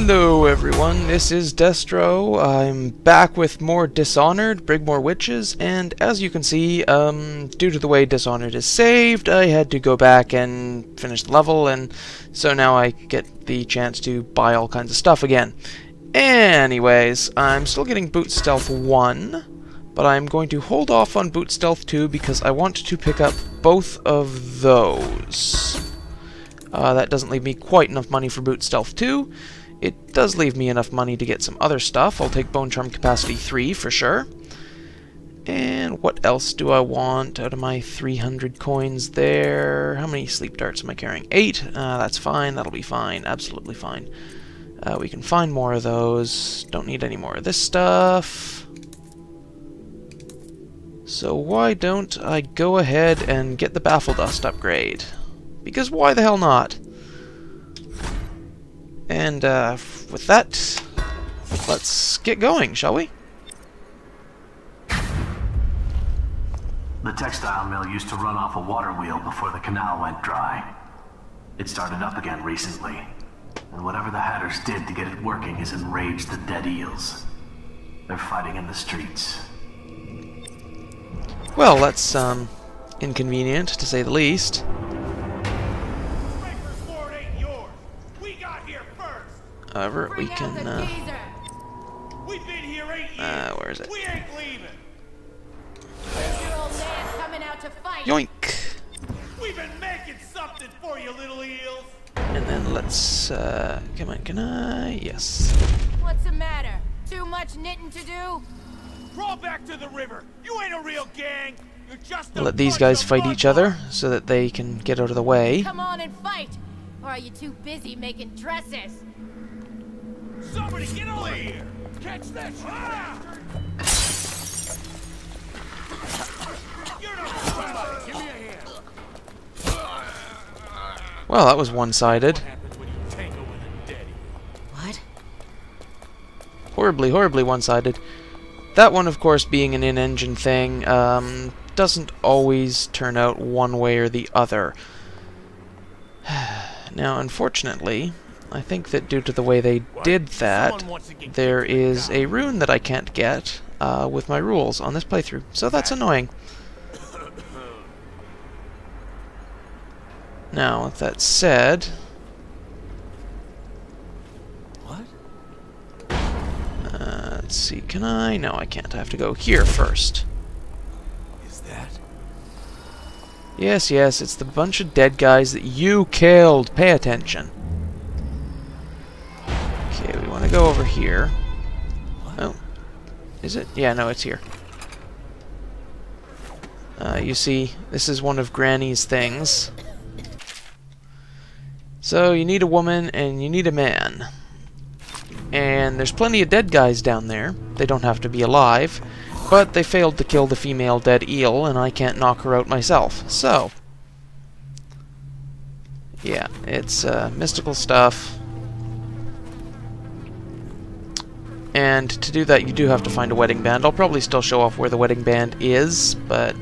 Hello everyone, this is Destro. I'm back with more Dishonored, Brigmore Witches, and as you can see, um, due to the way Dishonored is saved, I had to go back and finish the level, and so now I get the chance to buy all kinds of stuff again. Anyways, I'm still getting Boot Stealth 1, but I'm going to hold off on Boot Stealth 2 because I want to pick up both of those. Uh, that doesn't leave me quite enough money for Boot Stealth 2. It does leave me enough money to get some other stuff. I'll take Bone Charm Capacity 3 for sure. And what else do I want out of my 300 coins there? How many sleep darts am I carrying? Eight? Uh, that's fine. That'll be fine. Absolutely fine. Uh, we can find more of those. Don't need any more of this stuff. So why don't I go ahead and get the Baffle Dust upgrade? Because why the hell not? And uh, with that, let's get going, shall we? The textile mill used to run off a water wheel before the canal went dry. It started up again recently, and whatever the Hatters did to get it working has enraged the dead eels. They're fighting in the streets. Well, that's um, inconvenient, to say the least. However, we can. Uh, We've been here eight years. uh, where is it? We ain't leaving. Your old man coming out to fight. Yoink! We've been making something for you, little eels. And then let's. Uh, come on, can I? Yes. What's the matter? Too much knitting to do? Crawl back to the river. You ain't a real gang. You're just a Let these guys fight each other so that they can get out of the way. Come on and fight. Or are you too busy making dresses? Somebody get over here. Catch this. Ah! You're not somebody. Give me a hand. Well, that was one-sided. Happens when you tangle with a dead eel. What? Horribly, horribly one-sided. That one, of course, being an in-engine thing, um, doesn't always turn out one way or the other. now, unfortunately, I think that due to the way they did that, Someone wants to get there kicked in the is a rune that I can't get uh, with my rules on this playthrough, so that's annoying. Now, with that said, What? uh, let's see, can I? No, I can't. I have to go here first. Is that? Yes, yes, it's the bunch of dead guys that you killed. Pay attention. Go over here. Oh. Is it? Yeah, no, it's here. Uh, you see, this is one of Granny's things. So, you need a woman and you need a man. And there's plenty of dead guys down there. They don't have to be alive. But they failed to kill the female dead eel, and I can't knock her out myself. So, yeah, it's uh, mystical stuff. And to do that, you do have to find a wedding band. I'll probably still show off where the wedding band is, but...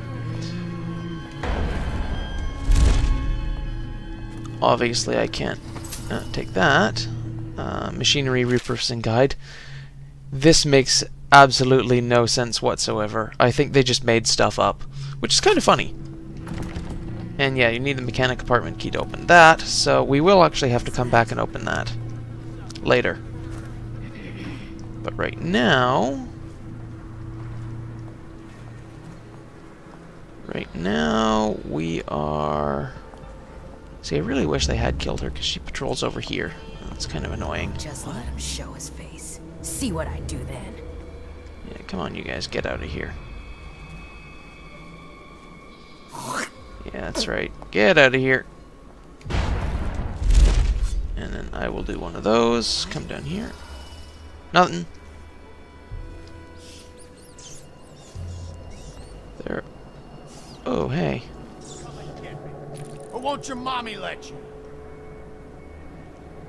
Obviously, I can't uh, take that. Uh, machinery repurposing guide. This makes absolutely no sense whatsoever. I think they just made stuff up, which is kind of funny. And yeah, you need the mechanic apartment key to open that, so we will actually have to come back and open that later. But right now... Right now, we are... See, I really wish they had killed her, because she patrols over here. That's kind of annoying. Just let him show his face. See what I do then. Yeah, come on, you guys, get out of here. Yeah, that's right. Get out of here. And then I will do one of those. Come down here. Nothing. There. Oh, hey. Or won't your mommy let you?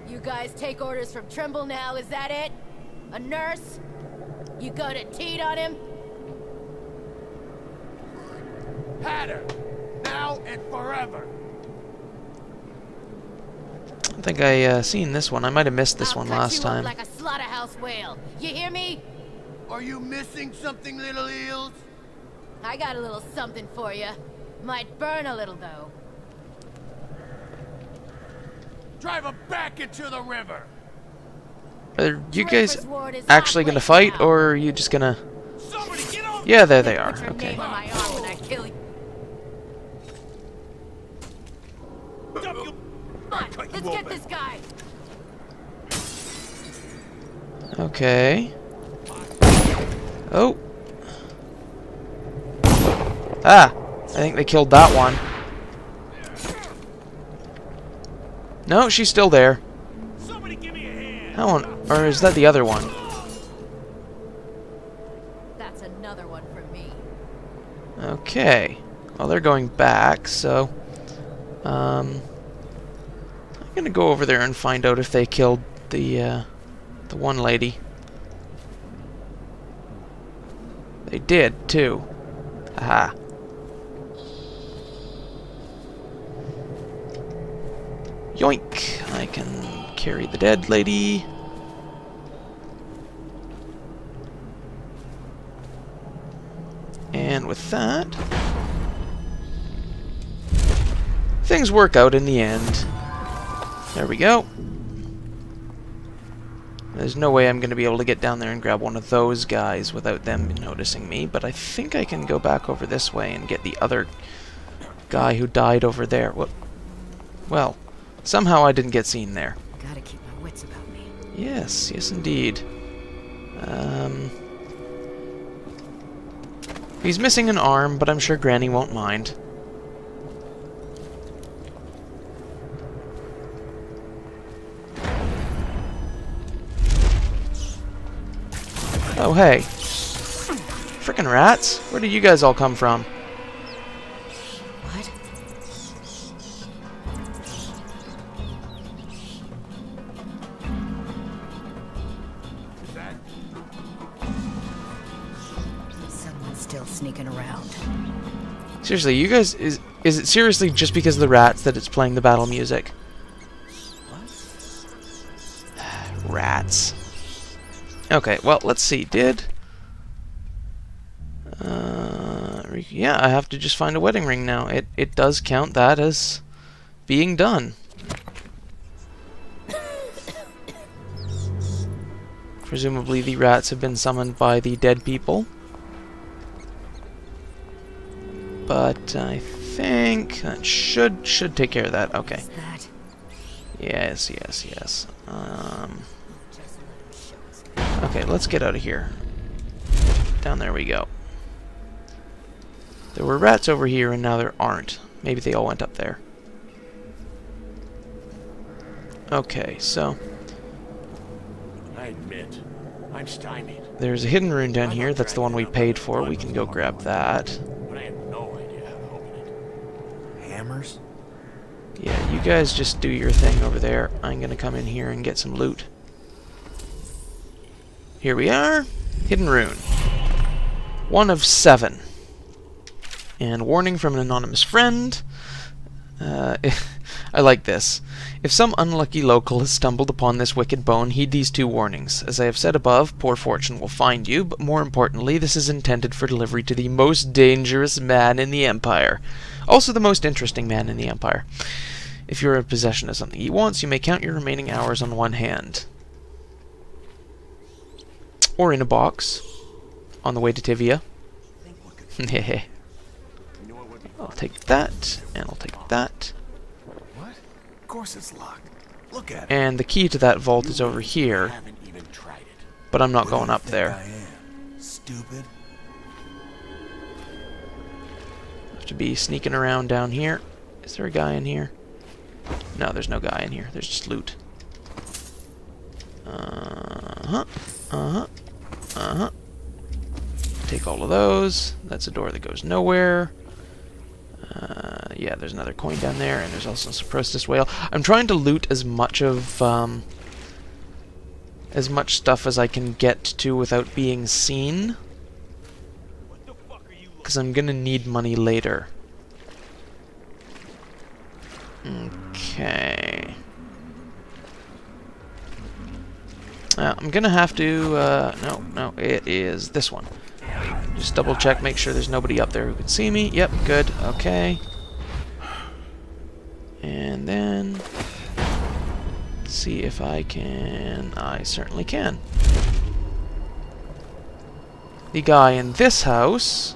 You guys take orders from Trimble now, is that it? A nurse? You gonna teat on him? Hatter. Now and forever. don't think I uh, seen this one. I might have missed this I'll one last time. Like a slaughterhouse whale. You hear me? Are you missing something, little eels? I got a little something for you. Might burn a little though. Drive him back into the river. Are you guys actually gonna fight, now. or are you just gonna... Somebody get. Yeah, there they are. Okay. name on my arm when I kill you. Dump you. Come on, cut you let's get this guy. Okay. Oh. Ah! I think they killed that one. No, she's still there. Somebody give me a hand. That one, or is that the other one? That's another one for me. Okay. Well, they're going back, so... Um... I'm gonna go over there and find out if they killed the, uh, the one lady. They did, too. Aha. Yoink! I can carry the dead lady. And with that, things work out in the end. There we go. There's no way I'm going to be able to get down there and grab one of those guys without them noticing me, but I think I can go back over this way and get the other guy who died over there. Whoop. Well, somehow I didn't get seen there. Gotta keep my wits about me. Yes, yes indeed. Um, he's missing an arm, but I'm sure Granny won't mind. Oh, hey. Frickin' rats. Where did you guys all come from? What? Is that? Someone's still sneaking around. Seriously, you guys, is is it seriously just because of the rats that it's playing the battle music? Okay, well, let's see. Did... Uh, yeah, I have to just find a wedding ring now. It, it does count that as being done. Presumably the rats have been summoned by the dead people. But I think that should should take care of that. Okay. Yes, yes, yes. Um, okay, let's get out of here. Down there we go. There were rats over here, and now there aren't. Maybe they all went up there. Okay, so I admit, I'm stymied, there's a hidden rune down here. That's the one we paid for. We can go grab that. but I have no idea how to open it. Hammers? Yeah, you guys just do your thing over there. I'm gonna come in here and get some loot. Here we are. Hidden rune. One of seven. And warning from an anonymous friend. Uh, I like this. If some unlucky local has stumbled upon this wicked bone, heed these two warnings. As I have said above, poor fortune will find you, but more importantly, this is intended for delivery to the most dangerous man in the Empire. Also the most interesting man in the Empire. If you're in possession of something he wants, you may count your remaining hours on one hand. Or in a box. On the way to Tyvia. Hehe. You know what would be I'll take that, and I'll take that. What? Of course it's locked. Look at it. And the key to that vault is over here, even tried it. but I'm not going up there. Stupid? have to be sneaking around down here. Is there a guy in here? No, there's no guy in here. There's just loot. Uh-huh. Uh-huh. Uh-huh. Take all of those. That's a door that goes nowhere. Uh, yeah, there's another coin down there, and there's also some Prostus whale. I'm trying to loot as much of, um, as much stuff as I can get to without being seen, because I'm gonna need money later. Okay. Uh, I'm gonna have to, uh, no, no, it is this one. Just double check, make sure there's nobody up there who can see me. Yep, good, okay. And then, see if I can, I certainly can. The guy in this house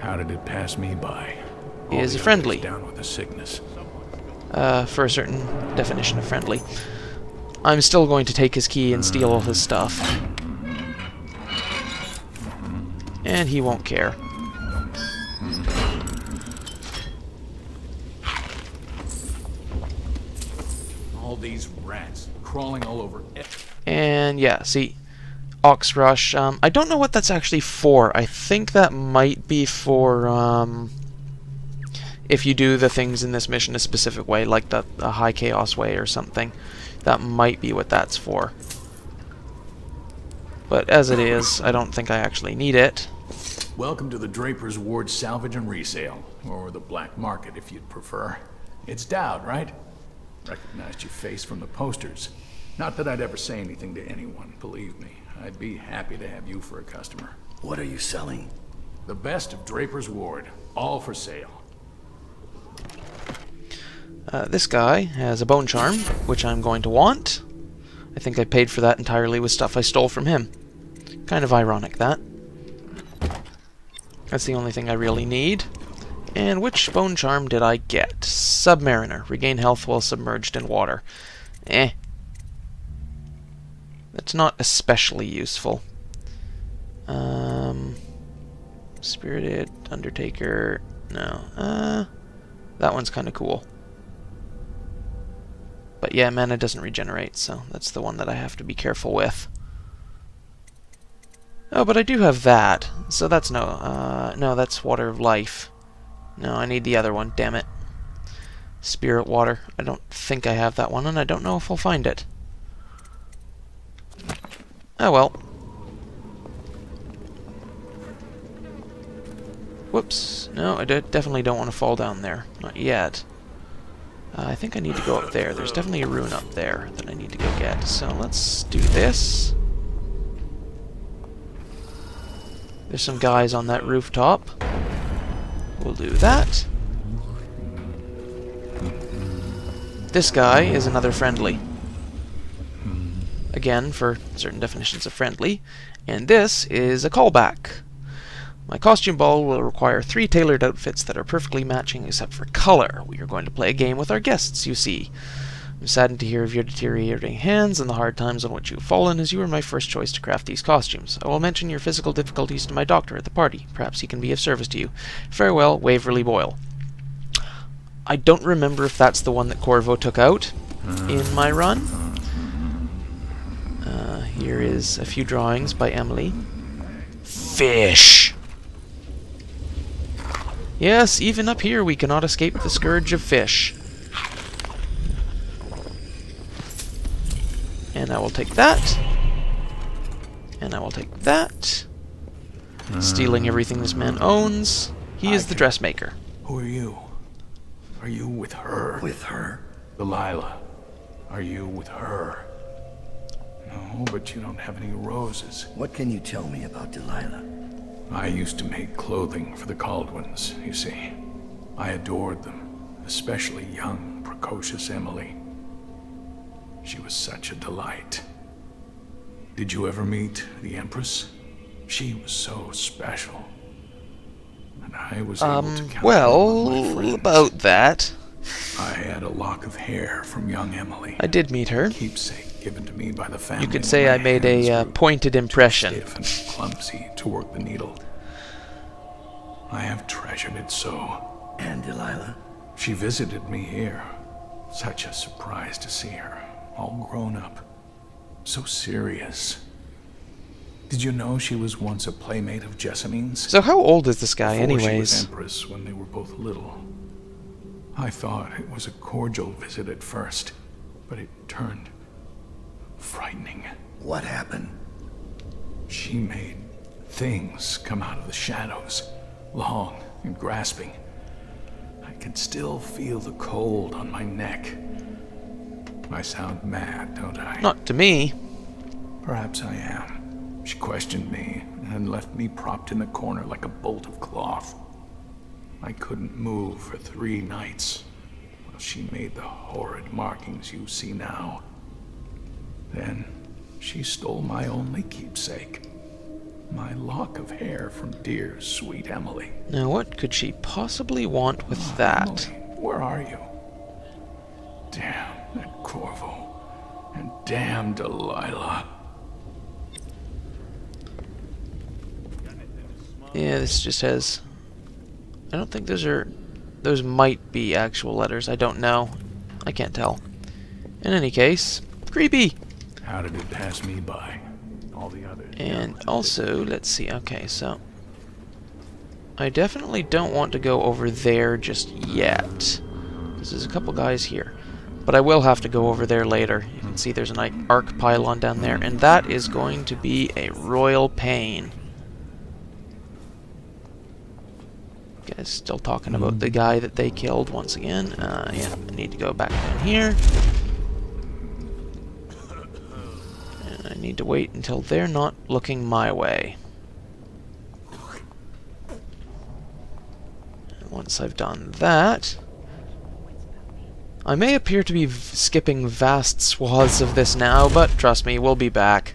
How did it pass me by? All is friendly. Down with the sickness. uh, for a certain definition of friendly. I'm still going to take his key and steal all his stuff. And he won't care. All these rats crawling all over. And yeah, see, Ox Rush. Um, I don't know what that's actually for. I think that might be for um, if you do the things in this mission a specific way, like the, the High Chaos way or something. That might be what that's for. But as it is, I don't think I actually need it. Welcome to the Draper's Ward Salvage and Resale, or the Black Market if you'd prefer. It's Daud, right? Recognized your face from the posters. Not that I'd ever say anything to anyone, believe me. I'd be happy to have you for a customer. What are you selling? The best of Draper's Ward, all for sale. Uh, this guy has a bone charm, which I'm going to want. I think I paid for that entirely with stuff I stole from him. Kind of ironic, that. That's the only thing I really need. And which bone charm did I get? Submariner. Regain health while submerged in water. Eh. That's not especially useful. Um, Spirited, Undertaker, no. Uh, that one's kind of cool. But yeah, mana doesn't regenerate, so that's the one that I have to be careful with. Oh, but I do have that, so that's no, uh, no, that's Water of Life. No, I need the other one, damn it. Spirit Water. I don't think I have that one, and I don't know if I'll find it. Oh well. Whoops. No, I definitely don't want to fall down there. Not yet. Uh, I think I need to go up there. There's definitely a rune up there that I need to go get. So let's do this. There's some guys on that rooftop. We'll do that. This guy is another friendly. Again, for certain definitions of friendly. And this is a callback. My costume ball will require three tailored outfits that are perfectly matching except for color. We are going to play a game with our guests, you see. I'm saddened to hear of your deteriorating hands and the hard times on which you have fallen, as you were my first choice to craft these costumes. I will mention your physical difficulties to my doctor at the party. Perhaps he can be of service to you. Farewell, Waverly Boyle. I don't remember if that's the one that Corvo took out in my run. Uh, here is a few drawings by Emily. Fish! Yes, even up here we cannot escape the scourge of fish. And I will take that. And I will take that. Stealing uh, everything this man owns. He is the dressmaker. Who are you? Are you with her? With her? Delilah. Are you with her? No, but you don't have any roses. What can you tell me about Delilah? I used to make clothing for the Kaldwins, you see. I adored them, especially young, precocious Emily. She was such a delight. Did you ever meet the Empress? She was so special. And I was able to Um, count well, about that. I had a lock of hair from young Emily. I did meet her. keepsake given to me by the family. You could say I made a uh, pointed impression. Stiff and clumsy to work the needle. I have treasured it so. And Delilah? She visited me here. Such a surprise to see her, all grown up. So serious. Did you know she was once a playmate of Jessamine's? So how old is this guy, Before She was empress when they were both little. I thought it was a cordial visit at first, but it turned frightening. What happened? She made things come out of the shadows, long and grasping. I can still feel the cold on my neck. I sound mad, don't I? Not to me. Perhaps I am. She questioned me and left me propped in the corner like a bolt of cloth. I couldn't move for three nights while she made the horrid markings you see now. Then she stole my only keepsake, my lock of hair from dear, sweet Emily. Now, what could she possibly want with Oh, that? Emily, where are you? Damn that Corvo. And damn Delilah. Yeah, this just has... I don't think those are... Those might be actual letters. I don't know. I can't tell. In any case, creepy! How did it pass me by? All the others. And also, let's see, okay, so... I definitely don't want to go over there just yet. Because there's a couple guys here. But I will have to go over there later. You can see there's an arc pylon down there, and that is going to be a royal pain. Guys still talking about the guy that they killed once again. Uh, yeah, I need to go back down here. And I need to wait until they're not looking my way. And once I've done that... I may appear to be skipping vast swaths of this now, but trust me, we'll be back.